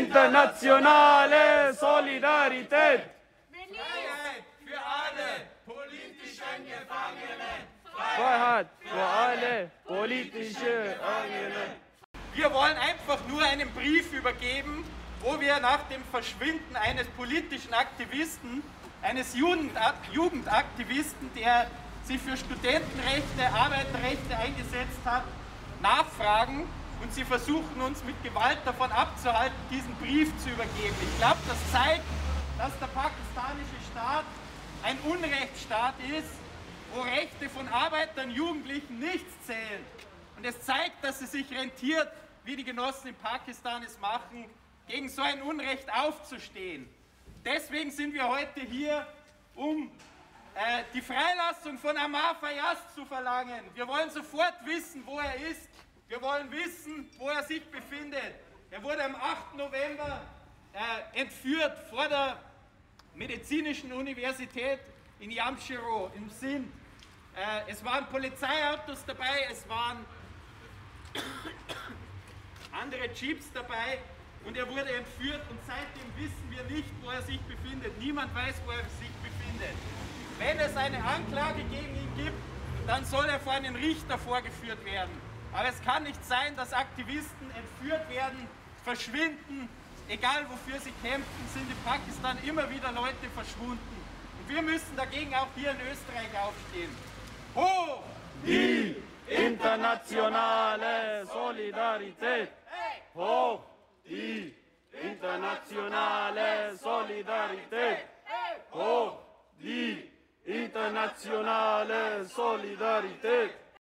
internationale Solidarität. Freiheit für alle politischen Gefangenen. Freiheit für alle politische Gefangene. Wir wollen einfach nur einen Brief übergeben, wo wir nach dem Verschwinden eines politischen Aktivisten, eines Jugendaktivisten, der sich für Studentenrechte, Arbeiterrechte eingesetzt hat, nachfragen und sie versuchen uns mit Gewalt davon abzuhalten, diesen Brief zu übergeben. Ich glaube, das zeigt, dass der pakistanische Staat ein Unrechtsstaat ist, wo Rechte von Arbeitern, und Jugendlichen nichts zählen. Und es zeigt, dass es sich rentiert, wie die Genossen in Pakistan es machen, gegen so ein Unrecht aufzustehen. Deswegen sind wir heute hier, um äh, die Freilassung von Amar Fayaz zu verlangen. Wir wollen sofort wissen, wo er ist. Wir wollen wissen, wo er sich befindet. Er wurde am 8. November äh, entführt vor der Medizinischen Universität in Yamshiro im Sindh. Äh, es waren Polizeiautos dabei, es waren andere Jeeps dabei und er wurde entführt und seitdem wissen wir nicht, wo er sich befindet. Niemand weiß, wo er sich befindet. Wenn es eine Anklage gegen ihn gibt, dann soll er vor einen Richter vorgeführt werden. Aber es kann nicht sein, dass Aktivisten entführt werden, verschwinden, egal wofür sie kämpfen, sind in Pakistan immer wieder Leute verschwunden. Und wir müssen dagegen auch hier in Österreich aufstehen. Hoch! Die internationale Solidarität. Hoch die internationale Solidarität. Hoch die internationale Solidarität.